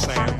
saying.